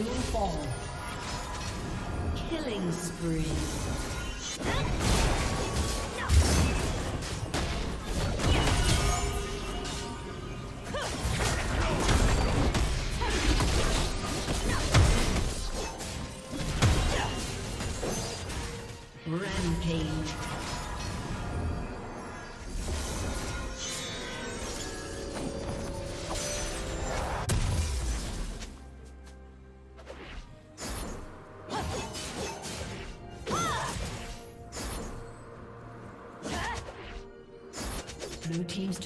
soon fall. Killing spree. Blue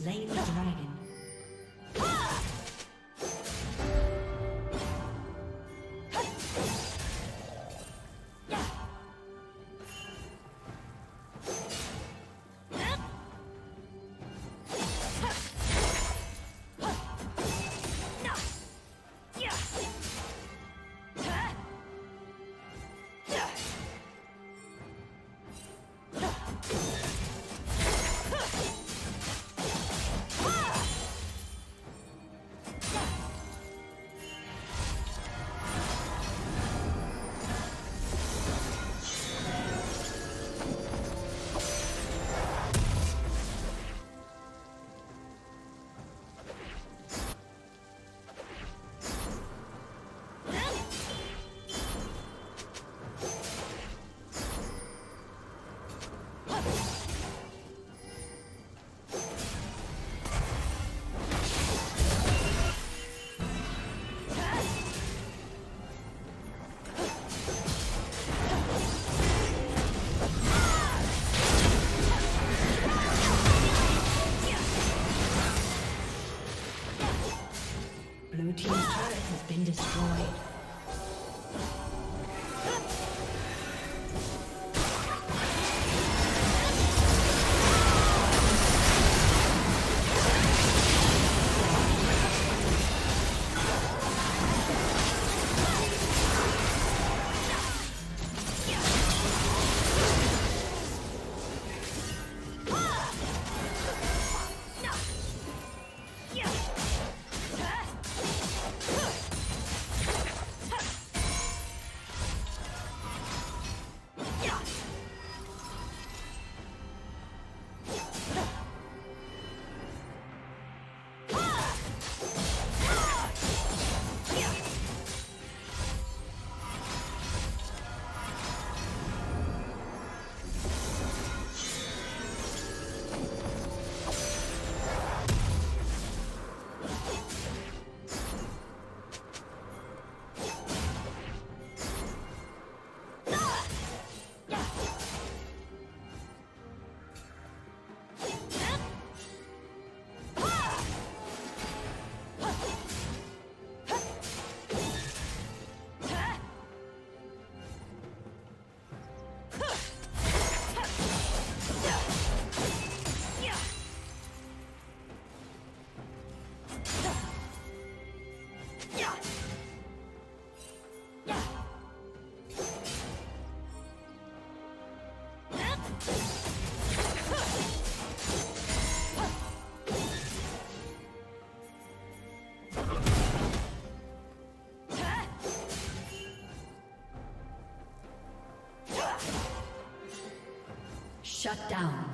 Slain the dragon. Shut down.